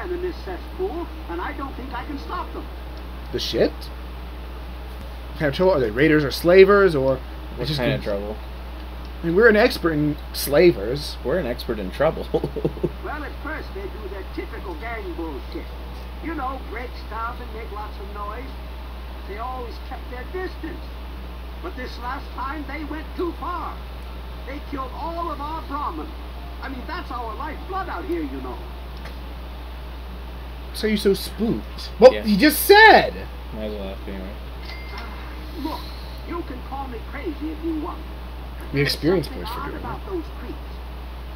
man in this cesspool, and I don't think I can stop them. The shit? What kind of trouble? Are they raiders or slavers or? What just kind of trouble? I mean, we're an expert in slavers. We're an expert in trouble. Well, at first they do their typical gang bullshit. You know, break stuff and make lots of noise. They always kept their distance. But this last time they went too far. They killed all of our Brahmin. I mean, that's our lifeblood out here, you know. So you're so spooked. Well, Yeah. you just said. Might as well ask anyway. Uh, look, you can call me crazy if you want. The There's experienced something voice for odd doing about those creeps.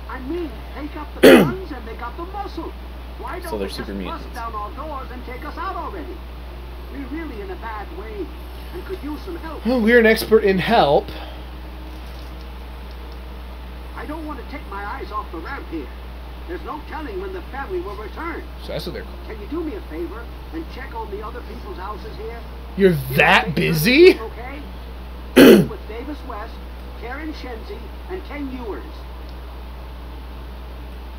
I mean, they got the guns and they got the muscle. Why don't So they're they super just mutants. bust down our doors and take us out already? We're really in a bad way and could use some help. Well, we're an expert in help. I don't want to take my eyes off the ramp here. There's no telling when the family will return. So that's what they're called. Can you do me a favor and check on the other people's houses here? You're that busy? Okay? With Davis West, Karen Shenzi, and Ken Ewers.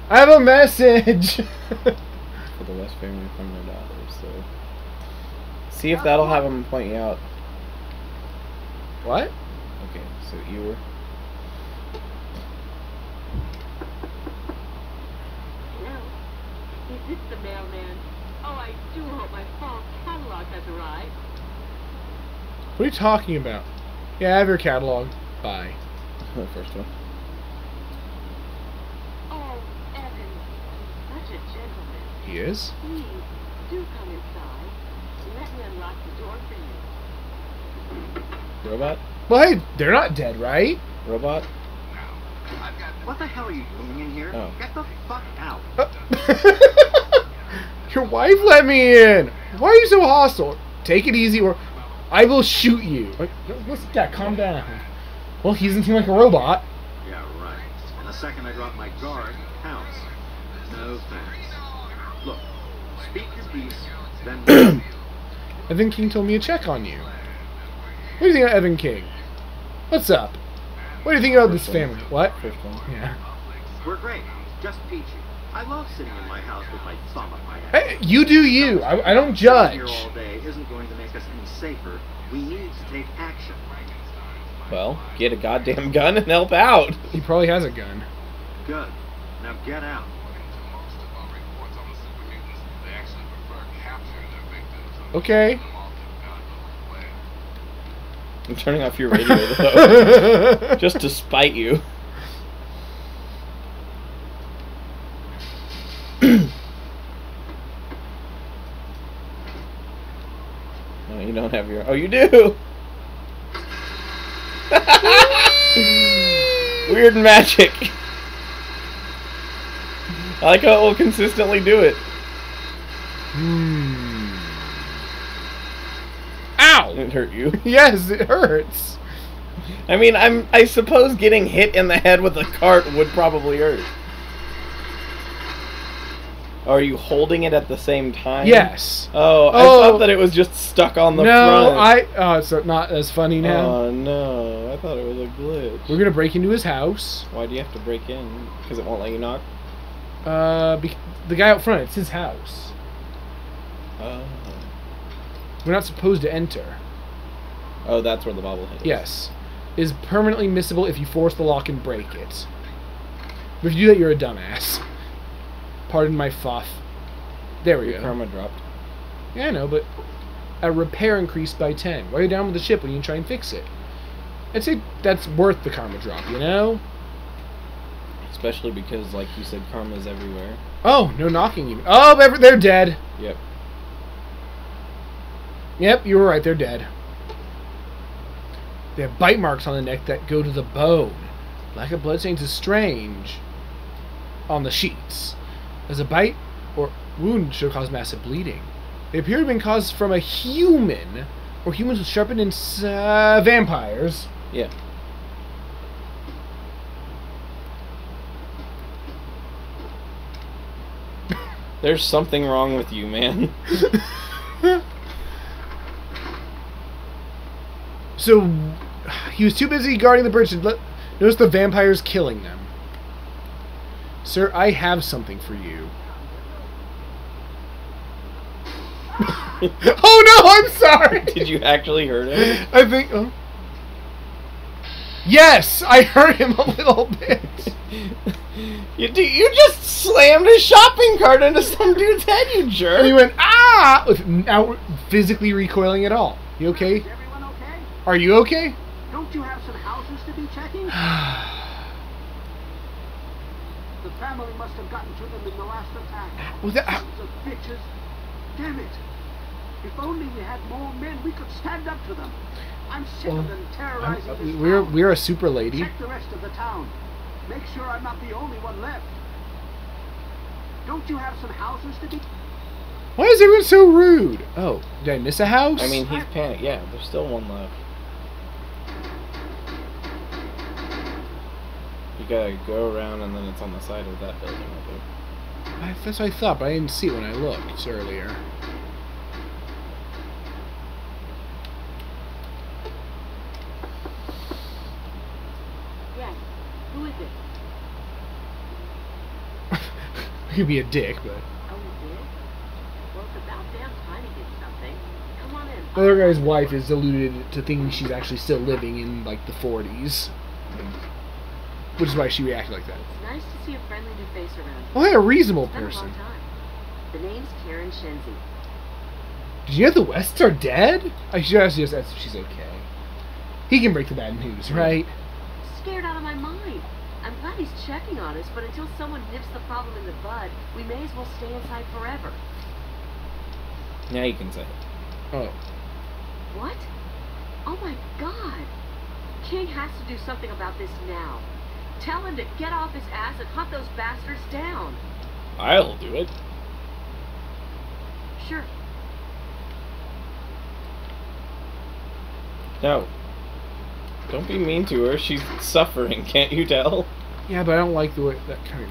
I have a message. For the West family from their daughters, so. See if that'll have them point you out. what? Okay, so you were. Hello? Is this the mailman? Oh, I do hope my fall catalog has arrived. What are you talking about? Yeah, I have your catalog. Bye. The first one. Oh, Evan, such a gentleman. He is? Please, do come inside. Let me unlock the door for you. Robot? Well, hey, they're not dead, right? Robot? What the hell are you doing in here? Oh. Get the fuck out. Uh, Your wife let me in. Why are you so hostile? Take it easy, or I will shoot you. Like, Listen, Dad, calm down. Well, he doesn't seem like a robot. Yeah, right. And the second I drop my guard, counts. No thanks. Look, speak your piece, then Evan King told me to check on you. What do you think of Evan King? What's up? What do you think about this family? What? First one. Yeah. we're great. Just peachy. I love sitting in my house with my thumb up my ass. Hey, you do you. I, I don't judge. Here all day isn't going to make us any safer. We need to take action. Well, get a goddamn gun and help out. He probably has a gun. Good. Now get out. Okay. I'm turning off your radio though, just to spite you. no, you don't have your. Oh, you do. Weird magic. I like how it will consistently do it. Hmm. Ow! It hurt you. Yes, it hurts. I mean, I'm. I suppose getting hit in the head with a cart would probably hurt. Are you holding it at the same time? Yes. Oh, I Oh. thought that it was just stuck on the no, front. I. Oh, so not as funny now. Oh no! I thought it was a glitch. We're gonna break into his house. Why do you have to break in? Because it won't let you knock. Uh, be- the guy out front. It's his house. Oh. We're not supposed to enter. Oh, that's where the bobblehead is. Yes, is permanently missable if you force the lock and break it. But if you do that, you're a dumbass. Pardon my fuff. There we Your go. karma dropped. Yeah, I know, but a repair increased by 10. Why are you down with the ship when you try and fix it? I'd say that's worth the karma drop, you know? Especially because, like you said, karma's everywhere. Oh, no knocking even. Oh, they're, they're dead. Yep. Yep, you were right, they're dead. They have bite marks on the neck that go to the bone. Lack of bloodstains is strange on the sheets. As a bite or wound should cause massive bleeding. They appear to have been caused from a human or humans with sharpened in uh, vampires. Yeah. There's something wrong with you, man. So he was too busy guarding the bridge to let, notice the vampires killing them. Sir, I have something for you. oh no, I'm sorry. Did you actually hurt him? I think. Oh. Yes, I hurt him a little bit. You do, you just slammed a shopping cart into some dude's head, you jerk. And he went ah, without physically recoiling at all. You okay? Is everyone okay? Are you okay? Don't you have some houses to be checking? The family must have gotten to them in the last attack. Was that- Sons of bitches. Damn it. If only we had more men, we could stand up to them. I'm sick Well, of them I'm- terrorizing uh, this we're town. we're a super lady. Check the rest of the town. Make sure I'm not the only one left. Don't you have some houses to be... Why is everyone so rude? Oh, did I miss a house? I mean, he's panicked. Yeah, there's still one left. You gotta go around and then it's on the side of that building, I think. I, that's what I thought, but I didn't see it when I looked earlier. Yes. Who is it? I could be a dick, but Oh, you did? Well, it's about damn time he did something. Come on in. the other guy's wife is deluded to thinking she's actually still living in like the 40s, which is why she reacted like that. It's nice to see a friendly new face around. Well, hey, a reasonable It's been a person. long time. The name's Karen Shenzi. Did you know the Wests are dead? I should ask just ask if she's okay. He can break the bad news, right? Scared out of my mind. I'm glad he's checking on us, but until someone nips the problem in the bud, we may as well stay inside forever. Now you can say it. Oh, What? Oh my god! King has to do something about this now. Tell him to get off his ass and hunt those bastards down. I'll do it. Sure. No. Don't be mean to her. She's suffering, can't you tell? yeah, but I don't like the way that kind of.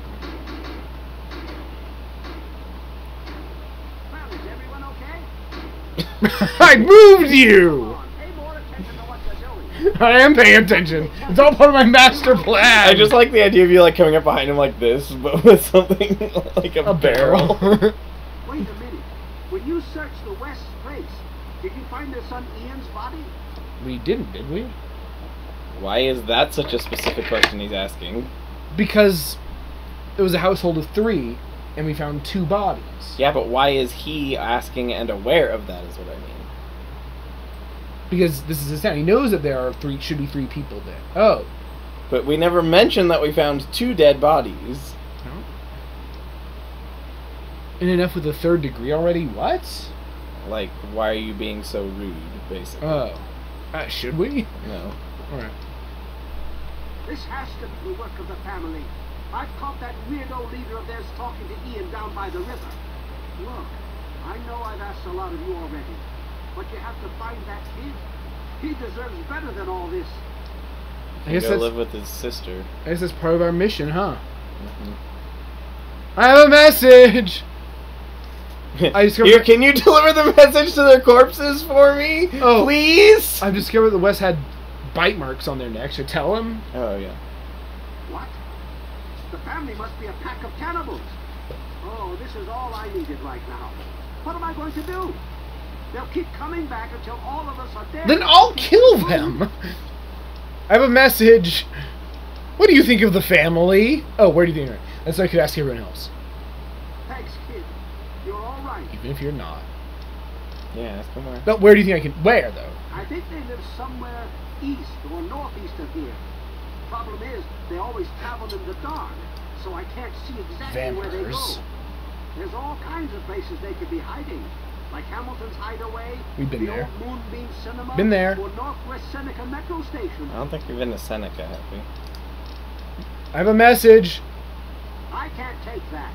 Well, is everyone okay? I moved you. on, pay more attention to what you're doing. I am paying attention. It's all part of my master plan. I just like the idea of you like coming up behind him like this, but with something like a, a barrel. Wait a minute. When you searched the West place, did you find their son Ian's body? we didn't, did we? Why is that such a specific question he's asking? Because it was a household of three, and we found two bodies. Yeah, but why is he asking and aware of that? Is what I mean. Because this is his town. He knows that there are three, should be three people there. Oh. But we never mentioned that we found two dead bodies. And enough with the third degree already? What? Like, why are you being so rude? Basically. Oh. Uh, should we? no. Alright. This has to be the work of the family. I've caught that weirdo leader of theirs talking to Ian down by the river. Look, I know I've asked a lot of you already, but you have to find that kid. He deserves better than all this. I guess Go that's, live with his sister. I guess that's part of our mission, huh? Mhm. I have a message! I discovered- Here, can you deliver the message to their corpses for me? Oh. please. I've discovered the West had bite marks on their necks. Should tell him? Oh yeah. What? The family must be a pack of cannibals. Oh, this is all I needed right now. What am I going to do? They'll keep coming back until all of us are dead. Then I'll kill them! I have a message. What do you think of the family? Oh, where do you think? That's what I could ask everyone else. Thanks, kid. You're all right. Even if you're not. Yeah, that's him where. But where do you think I can. Where, though? I think they live somewhere east or northeast of here. Problem is, they always travel in the dark, so I can't see exactly where they go. Vampires. There's all kinds of places they could be hiding, like Hamilton's Hideaway, We've been the there. old Moonbeam Cinema, Been there. or Northwest Seneca Metro Station. I don't think we've been to Seneca, have we? I have a message. I can't take that.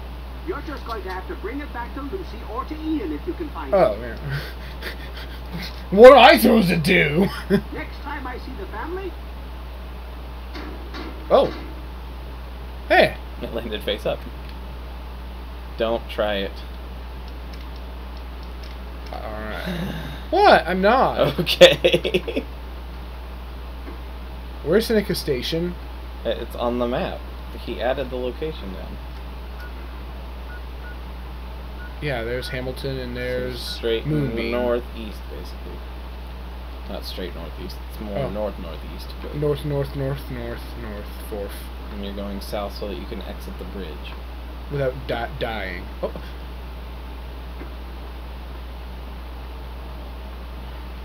You're just going to have to bring it back to Lucy or to Ian if you can find Oh, it. yeah. what am I supposed to do? Next time I see the family, oh. Hey. It landed face up. Don't try it. What? I'm not. Okay. Where's Seneca Station? Uh, it's on the map. He added the location down. Yeah, there's Hamilton and there's straight Moonbeam. northeast, basically. Not straight northeast. It's more Oh. north northeast. North, north, north, north, north, fourth. and you're going south so that you can exit the bridge. Without di- dying. Oh.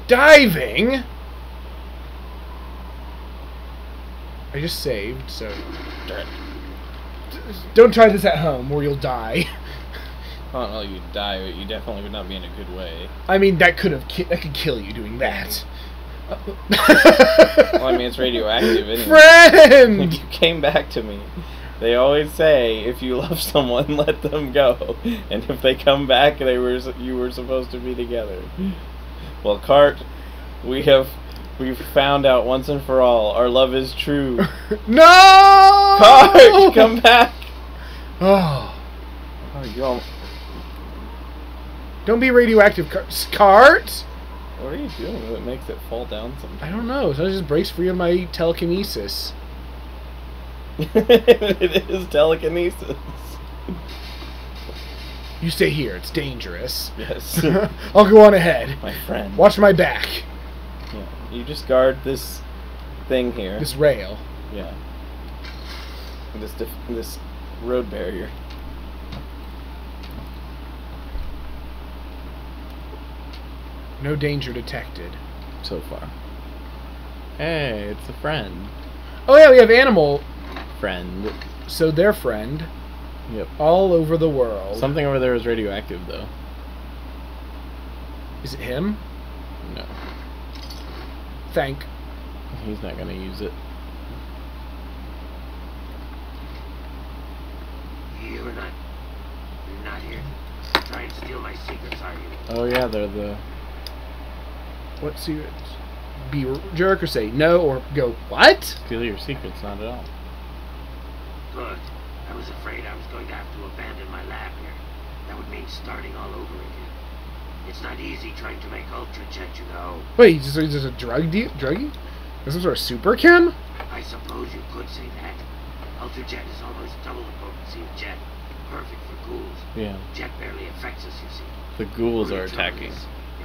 Diving? I just saved, so. Don't try this at home or you'll die. I don't know you die, but you definitely would not be in a good way. I mean, that could have ki- that could kill you doing that. Well, I mean, it's radioactive anyway. Friend. you came back to me. They always say if you love someone, let them go, and if they come back, they were you were supposed to be together. Well, Cart, we have we've found out once and for all our love is true. no. Cart, come back. Oh, Oh, you all, don't be radioactive, Car- Cart. what are you doing that makes it fall down sometimes? I don't know. So I just breaks free of my telekinesis. it is telekinesis. You stay here. It's dangerous. Yes, I'll go on ahead. my friend. Watch my back. Yeah. You just guard this thing here. This rail. Yeah. This this road barrier. No danger detected. So far. Hey, it's a friend. Oh yeah, we have animal. Friend. So their friend Yep. all over the world. Something over there is radioactive, though. Is it him? No, Thank. he's not gonna use it. You're not. You're not here to try and steal my secrets, are you? Oh yeah, they're the. What secrets? Be a jerk or say no or go what? Steal your secrets, not at all. Good. I was afraid I was going to have to abandon my lab here. That would mean starting all over again. It's not easy trying to make Ultrajet, you know. Wait, he's just, he's just a drug deal, druggie? Is some sort of super chem? I suppose you could say that. Ultra Jet is almost double the potency of Jet. Perfect for ghouls. Yeah. Jet barely affects us, you see. The ghouls are attacking.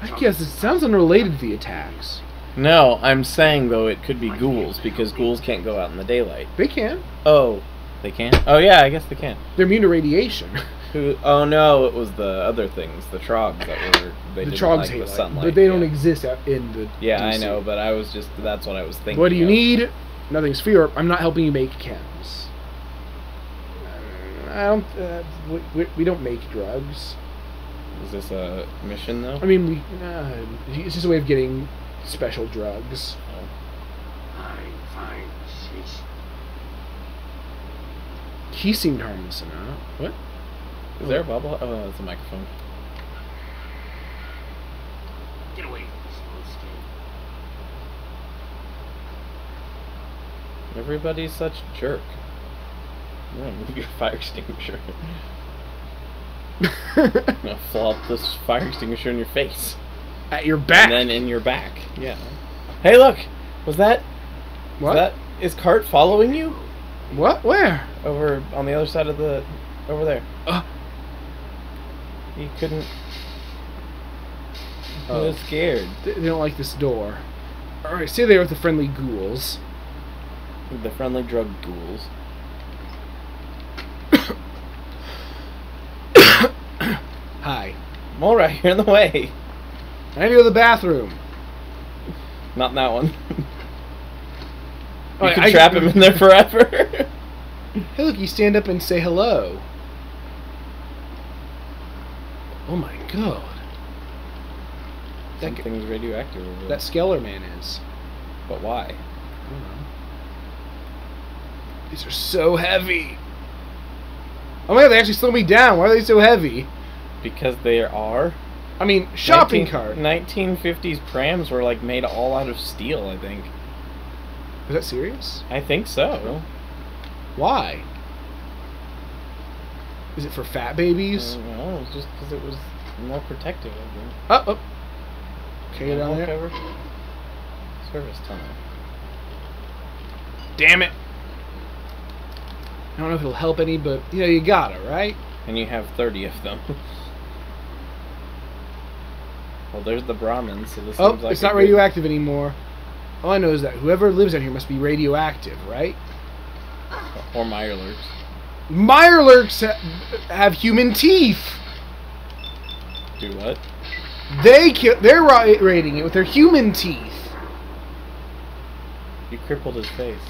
I guess it sounds unrelated to the attacks. No, I'm saying though it could be ghouls because ghouls can't go out in the daylight. They can. Oh, they can't. Oh yeah, I guess they can. They're immune to radiation. Who? Oh no, it was the other things, the trogs that were they the trogs like hate the sunlight. but they don't exist in the. Yeah, I know, but I was just that's what I was thinking. What do you of. need? Nothing's for. I'm not helping you make chems. I don't. Uh, we, we, don't make drugs. Is this a mission though? I mean, we. Uh, it's just a way of getting special drugs. Fine, fine. Sheesh. He seemed harmless enough. What? Is there a bubble? Oh, that's a microphone. Get away from this little skin. Everybody's such a jerk. I'm gonna move your fire extinguisher. I'm gonna flop this fire extinguisher in your face. At your back. And then in your back. Yeah. Hey, look! Was that. what? Is that. Is Cart following you? What? Where? Over on the other side of the. Over there. Uh, He couldn't. He Oh. was scared. they don't like this door. All right, stay there with the friendly ghouls. The friendly drug ghouls. Hi. Alright, you're in the way. I need to go to the bathroom. Not in that one. you Oh, can I- trap him in there forever. Hey, look, you stand up and say hello. Oh my god. That, Something's radioactive over that Skeller man is. But why? I don't know. These are so heavy. Oh my god, they actually slow me down. Why are they so heavy? Because they are. I mean, shopping 19 cart. 1950s prams were like made all out of steel, I think. Is that serious? I think so. Why? Is it for fat babies? Uh, it was just because it was more protective, I think. Oh, oh. Okay, down there. cover? Service tunnel. Damn it. I don't know if it'll help any, but you know you gotta, right? And you have 30 of them. Well, there's the Brahmins, so this Oh, seems like it's not good- radioactive anymore. All I know is that whoever lives out here must be radioactive, right? Or Mirelurks. Mirelurks ha- have human teeth. Do what? They ki- they're ra- raiding it with their human teeth. You crippled his face.